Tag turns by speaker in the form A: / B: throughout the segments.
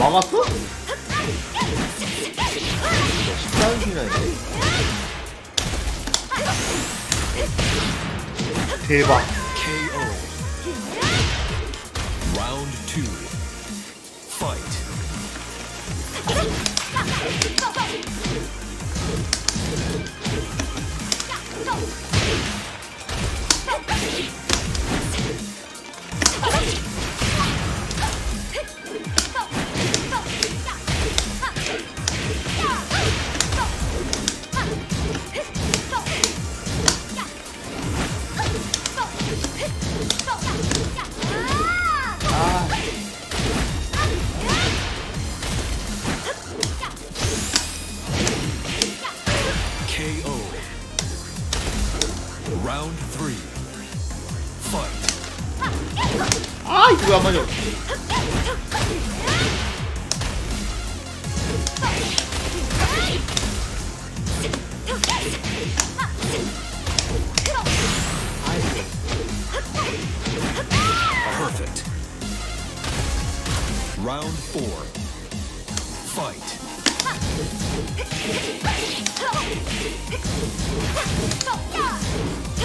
A: 막았어? 식사한 시간인데 대박
B: KO. Round two. Fight. Round three. Fight.
A: 아 이거 왜안 맞아
B: Perfect. Round four. Fight.
A: 아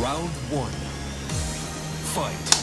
B: Round one. Fight.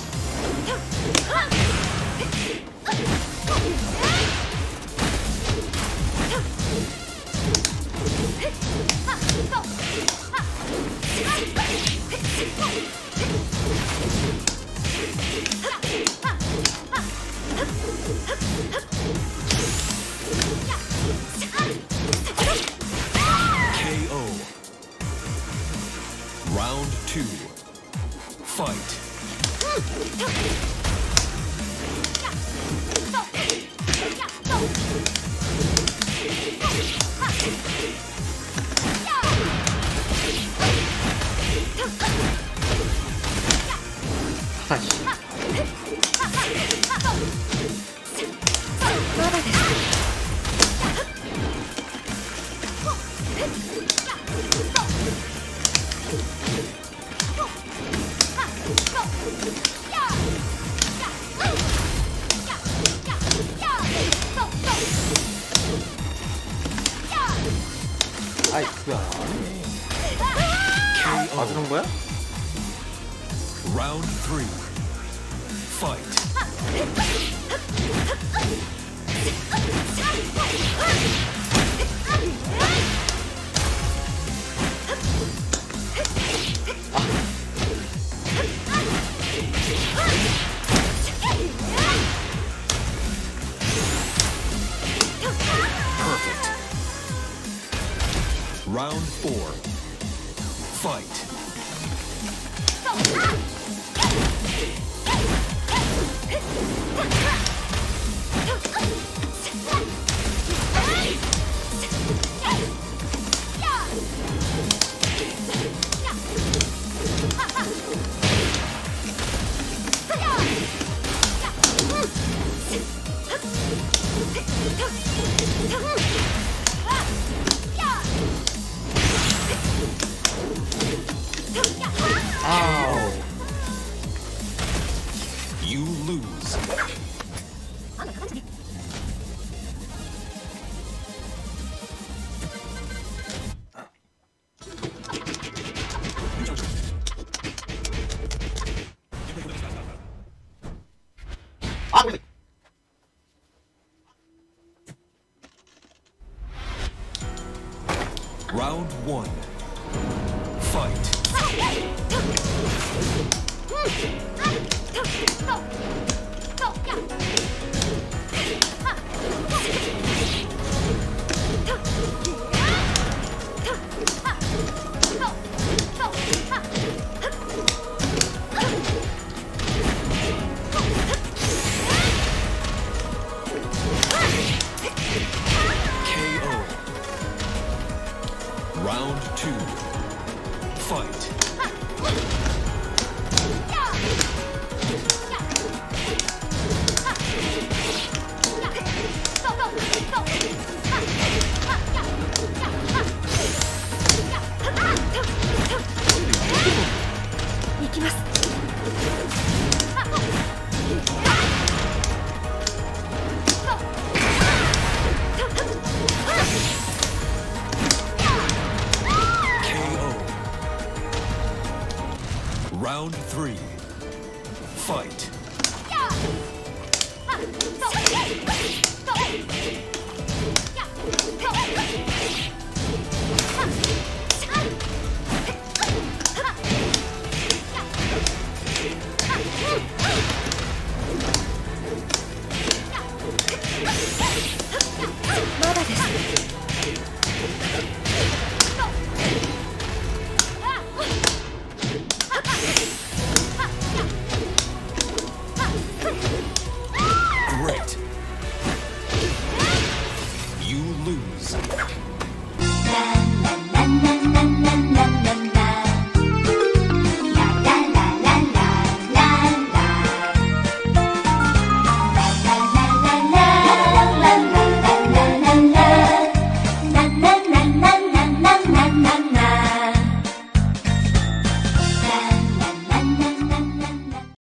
A: 아이 뭐야. 맞는 거야?
B: Round three. Fight. Round four. Fight. Round two. Fight. Three.